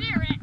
Spirit.